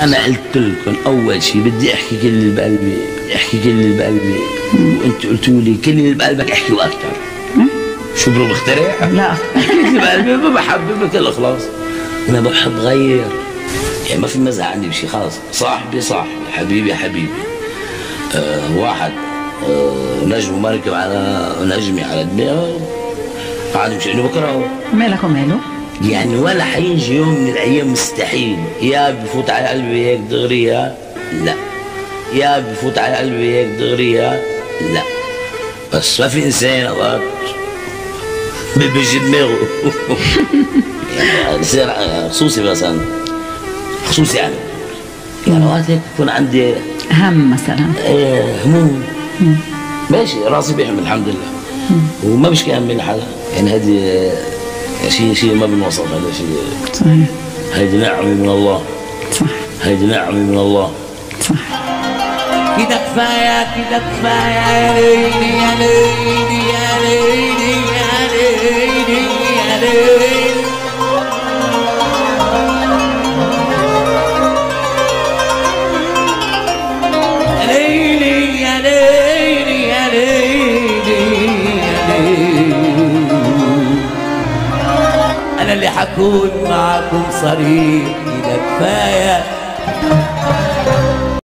أنا قلت لكم أول شيء بدي أحكي كل اللي بقلبي بدي أحكي كل اللي بقلبي. وأنت قلتوا لي كل اللي بقلبك أحكي وأكثر شو برو بخترع؟ لا أحكي اللي بقلبي ما بحب بكل اخلاص أنا بحب غير. يعني ما في مزح عندي بشيء خلص صاحبي صاحبي حبيبي حبيبي. آه واحد آه نجم مركب على نجمي على دماغه. قاعد مش انه بكرهه. مالك وماله؟ يعني ولا حيجي يوم من الأيام مستحيل. يا بفوت على قلبي هيك دغري يا؟ لا. يا بفوت على قلبي هيك دغري يا؟ لا. بس ما في إنسان اوقات بي- بيجي دماغه يعني خصوصي مثلا. خصوصي يعني يعني اوقات هيك بكون عندي هم مثلا. إيه، هموم. ماشي راسي بيحمل الحمد لله. وما بشكي هم من حدا يعني هذه شيء شيء ما بنوصف هذا شيء صحيح. هيدي نعمة من الله. صح. هيدي نعمة من الله. صح. كده كفاية كده كفاية يا ليلي يا ليلي يا ليلي يا ليلي يا ليلي حكون معكم صريح كده كفاية